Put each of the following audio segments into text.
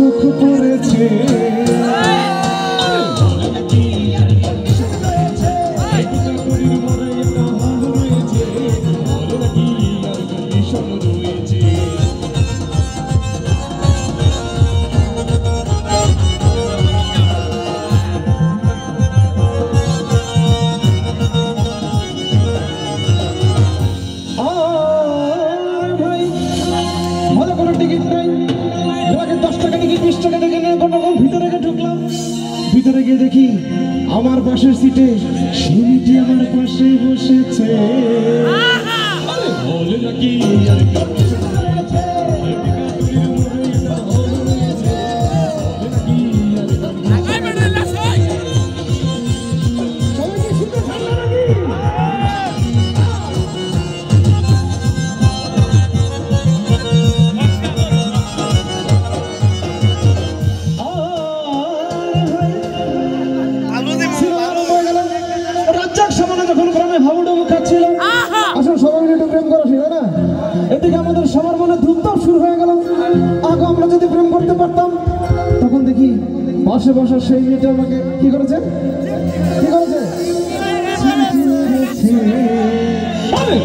চোখে পড়েছে আমার পাশের সিটে সিঁড়িটি আমার পাশে বসেছে। আরে বলে নাকি সামনে গ্রামে হাবুডুবু খাচ্ছিল। আসলে সবাই মিলে একটু প্রেম করা ঠিক না? এদিকে আমাদের সবার মনে ধূমধাম শুরু হয়ে গেল। আগে আমরা যদি প্রেম করতে পারতাম তখন দেখি বসে বসে সেই মেয়েটা আমাকে কি করেছে? কি করেছে? আরে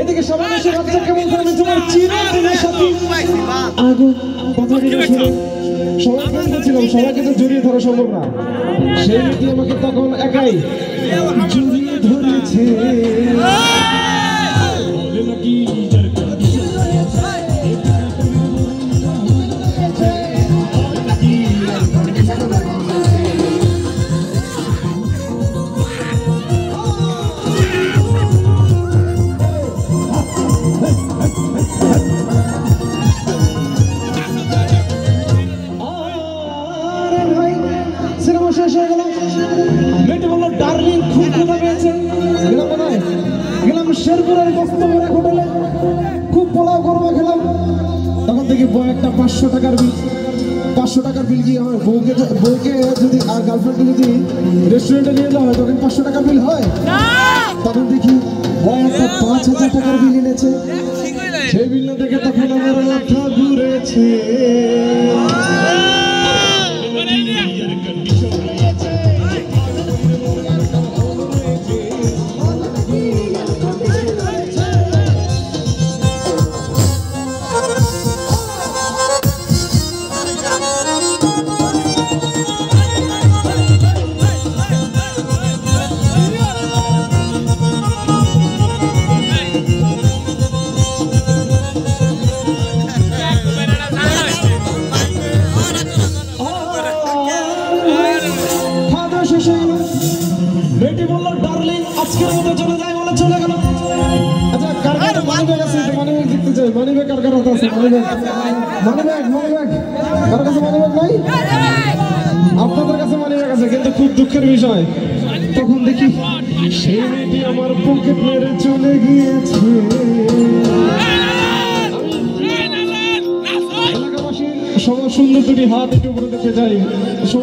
এদিকে সবাই এসে বাচ্চা কেমন করবে তোমার চিরদিনের সাথী। আগো কথা দিতে সবাই প্রেম সবাইকে তো জড়িয়ে ধরা সম্ভব না। সেই নীতি আমাকে তখন একাই জড়িয়ে ধরেছে। খুব ক্ষুধা পেয়েছে। গেলাম কোথায়? গেলাম শেরপুরের হোটেলে। খুব পোলাও গরমা খেলাম। তখন দেখি বউ একটা পাঁচশো টাকার বিল পাঁচশো টাকার বিল কি হয়। বউকে বউকে যদি আর গার্লফ্রেন্ডকে যদি রেস্টুরেন্টে নিয়ে যাওয়া হয় তখন পাঁচশো টাকা বিল হয়। তখন দেখি বউ একটা পাঁচ হাজার টাকার বিল এনেছে। সেই বিল দেখে তখন আমার মাথা ঘুরেছে। আজকের মতো চলে যায় বলে চলে গেল। আচ্ছা কার কাছে মানি ব্যাগ আছে? মানি ব্যাগ দেখতে চাই। মানি ব্যাগ কার কার হাতে আছে? Money bag. Money bag money bag. কার কাছে মানি ব্যাগ নাই? আপনাদের কাছে মানি ব্যাগ আছে কিন্তু খুব দুঃখের বিষয়। তখন দেখি সেই মেয়েটি আমার পকেট মেরে চলে গিয়েছে। সবার সুন্দর দুটি হাত একটু উপরে চাই সবাই